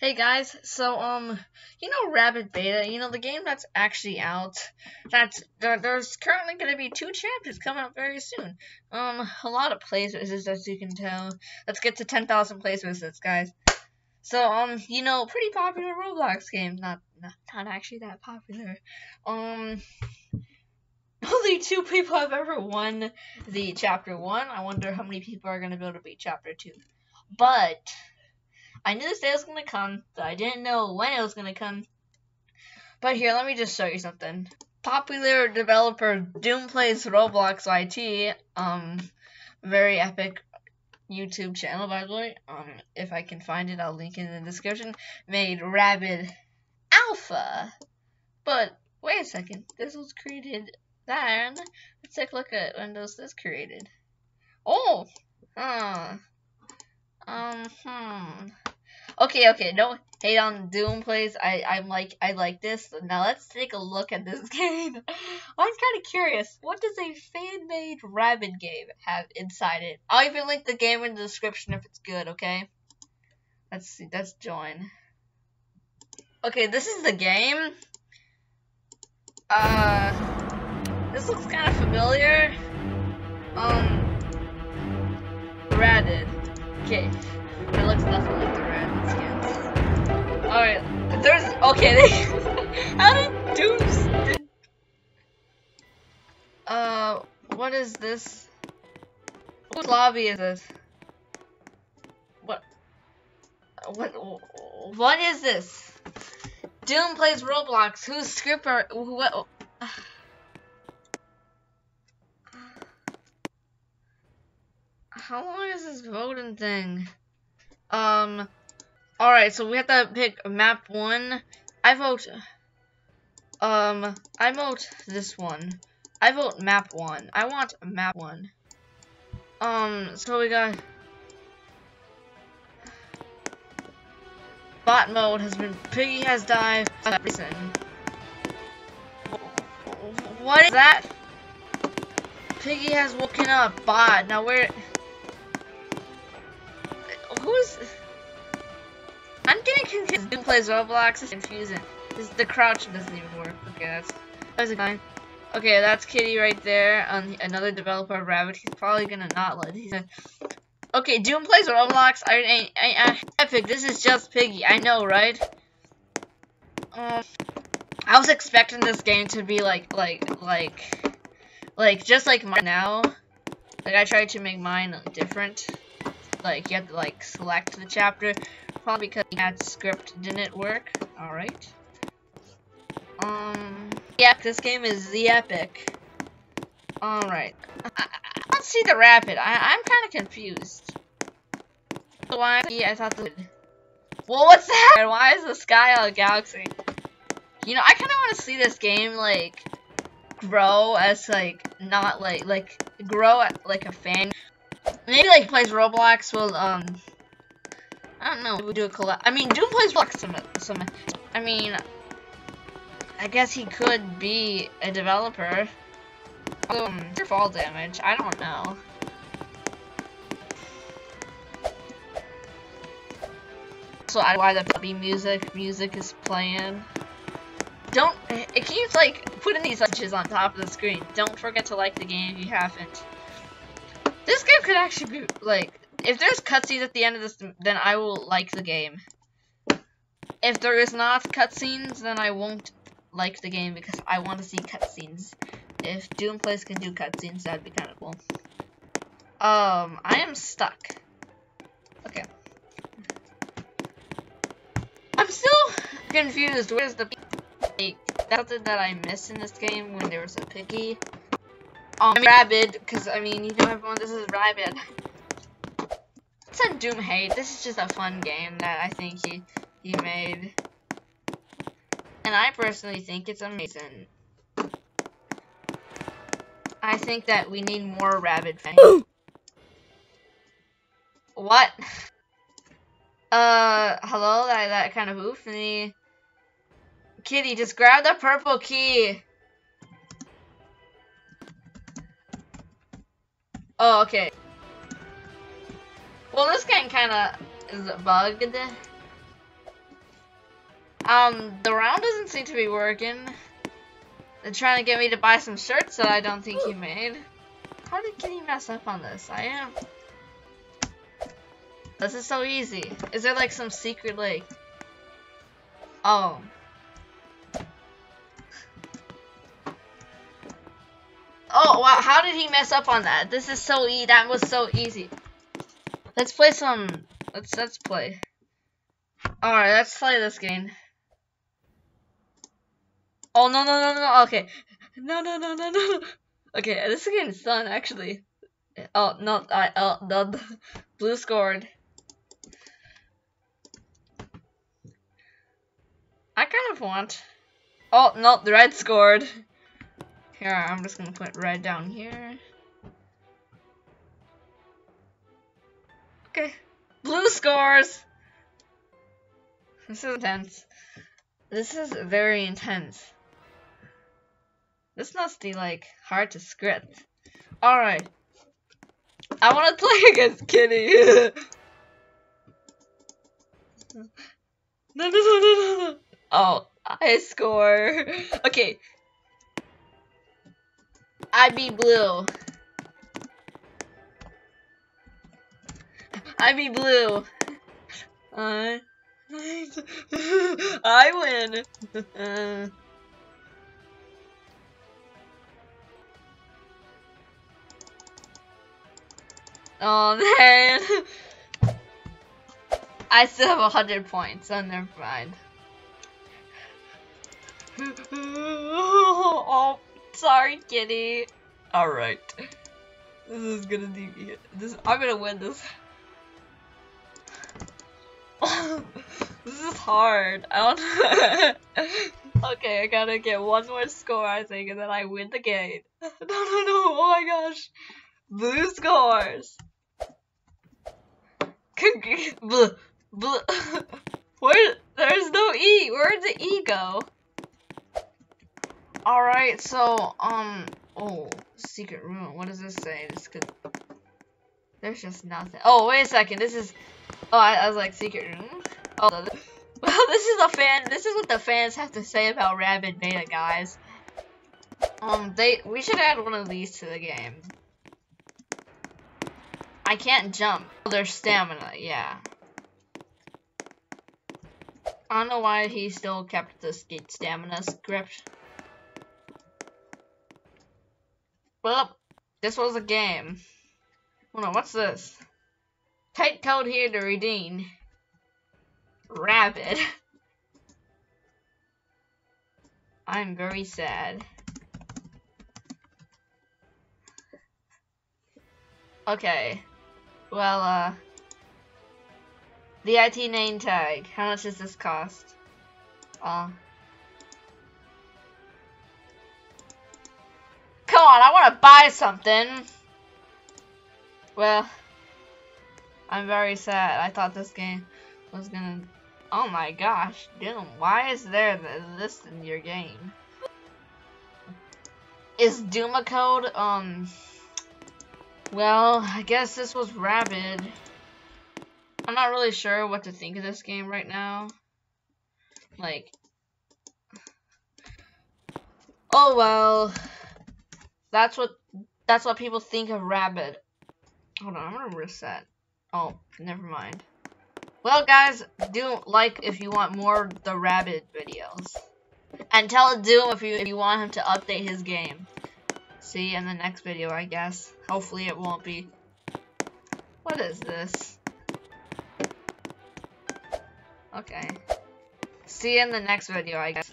Hey guys, so um, you know Rabbid Beta, you know the game that's actually out. That's there, there's currently going to be two chapters coming out very soon. Um, a lot of plays visits as you can tell. Let's get to 10,000 plays visits, guys. So um, you know, pretty popular Roblox game. Not not not actually that popular. Um. Only two people have ever won the chapter one. I wonder how many people are gonna be able to beat chapter two. But I knew this day was gonna come, but I didn't know when it was gonna come. But here, let me just show you something. Popular developer Doom Plays Roblox YT, um, very epic YouTube channel by the way. Um, if I can find it, I'll link it in the description. Made Rabbid Alpha, but wait a second, this was created then. Let's take a look at when was this created. Oh, huh. Um, hmm. Okay, okay, don't hate on Doom plays. I, I'm like, I like this. Now let's take a look at this game. I'm kind of curious. What does a fan-made Rabbid game have inside it? I'll even link the game in the description if it's good. Okay. Let's see. Let's join. Okay, this is the game. Uh, this looks kind of familiar. Um, Rabbid. Okay, it looks nothing like. Alright, there's, okay, how did Deuce, uh, what is this? What lobby is this? What, what, what is this? Doom plays Roblox, who's scripper, what, how long is this voting thing? Um, alright, so we have to pick map one. I vote, um, I vote this one. I vote map one. I want map one. Um, so we got... Bot mode has been... Piggy has died. Reason. What is that? Piggy has woken up. Bot. Now where Who plays Roblox? It's confusing. This, the crouch doesn't even work. Okay, that's that's fine. Okay, that's Kitty right there. Um, another developer, of Rabbid. He's probably gonna not let. He's a, okay, Doom plays Roblox. I, I, I, Epic. This is just Piggy. I know, right? Um, I was expecting this game to be like, like, like, like just like mine now. Like I tried to make mine different like you have to like select the chapter probably because that script didn't work. All right um yeah this game is the epic. All right I, I, don't see the rapid. I, i'm kind of confused why i thought the well what's that? And why is the sky a galaxy? You know i kind of want to see this game like grow as like not like like grow at, like a fan. Maybe like plays Roblox will um I don't know, we'll do a collab. I mean Doom plays some some I mean I guess he could be a developer. Um fall damage, I don't know. So I why the puppy music music is playing. Don't it keeps like putting these messages on top of the screen. Don't forget to like the game if you haven't. This game could actually be, like, if there's cutscenes at the end of this, then I will like the game. If there is not cutscenes, then I won't like the game because I want to see cutscenes. If Doom Plays can do cutscenes, that'd be kind of cool. Um, I am stuck. Okay. I'm still confused. Where's the like, something that I missed in this game when there was a picky um, Rabbid, because, I mean, you know everyone, this is Rabbid. A Doom hate, this is just a fun game that I think he, he made. And I personally think it's amazing. I think that we need more Rabbid fans. what? Uh, hello? That, that kind of oof me. Kitty, just grab the purple key. Oh, okay. Well, this game kind of is bugged. Um, the round doesn't seem to be working. They're trying to get me to buy some shirts that I don't think he made. How did Kitty mess up on this? I am. This is so easy. Is there like some secret like... Oh. Oh, wow. How did he mess up on that? This is so e. That was so easy. Let's play some... Let's, let's play. Alright, let's play this game. Oh, no, no, no, no, okay. No, no, no, no, no. Okay, this game is fun, actually. Oh, no, I, oh, the blue scored. I kind of want... Oh, no, the red scored. Here, I'm just gonna put red down here. Okay. Blue scores! This is intense. This is very intense. This must be, like, hard to script. Alright. I want to play against Kitty. no, no, no, no, no. Oh, I score. Okay. I be blue. I be blue. Uh, I win. Uh, oh man. I still have a hundred points, so never mind. oh, sorry, kitty. Alright. This is gonna be this I'm gonna win this. this is hard. I don't Okay, I gotta get one more score I think and then I win the game. No no no, oh my gosh. Blue scores. Where there's no E. Where'd the E go? Alright, so, um, oh, secret room. What does this say? This could, there's just nothing. Oh, wait a second. This is, oh, I, I was like, secret room? Oh, well, this is a fan, this is what the fans have to say about Rabbid Beta, guys. Um, they, we should add one of these to the game. I can't jump. Oh, there's stamina, yeah. I don't know why he still kept the stamina script. Well, this was a game. Hold what's this? Tight code here to redeem. Rabbit. I'm very sad. Okay. Well, uh... The IT name tag. How much does this cost? Uh... Come on, I want to buy something. Well, I'm very sad. I thought this game was gonna... Oh my gosh, Doom, why is there this in your game? Is Doom a code? Um... Well, I guess this was Rabbid. I'm not really sure what to think of this game right now. Like... Oh well... That's what that's what people think of Rabbid. Hold on, I'm gonna reset. Oh, never mind. Well, guys, do like if you want more the Rabbid videos. And tell Doom if you if you want him to update his game. See you in the next video, I guess. Hopefully it won't be. What is this? Okay. See you in the next video, I guess.